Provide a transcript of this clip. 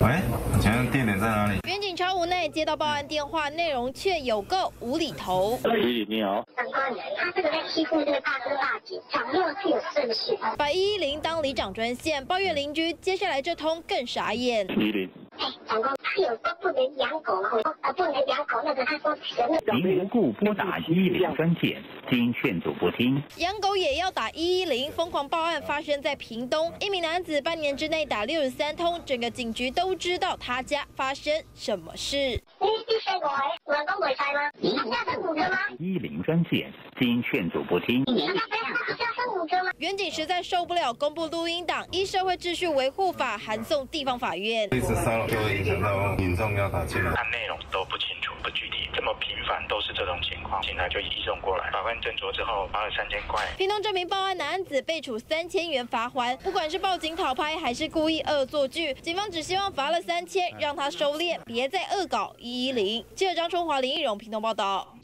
喂，请问地点在哪里？远警超无奈，接到报案电话，内容却有够无厘头。李你好，长官，他这个在欺负这个大哥大姐，讲话是有顺序。把一一零当里长专线，抱怨邻居，接下来这通更傻眼。一零，哎，长官，他有说不能养狗，呃，不能养狗，那个他说什么？您无故拨打一一零专线，经劝阻不听。养狗也要打一一零，疯狂报案发生在屏东，一名男子半年之内打六十三通，整个警局都知道他家发生什么事。一零专线经劝阻不听。远景实在受不了，公布录音档，依社会秩序维护法函送地方法院。一直骚扰就会影响到民众要打进来。看内容都不清楚、不具体，这么频繁都是这种情况，警察就移送过来。法官斟酌之后，罚了三千块。屏东这名报案男子被处三千元罚款，不管是报警讨拍还是故意恶作剧，警方只希望罚了三千，让他收敛，别再恶搞一一零。记者张春华、林义荣，屏东报道。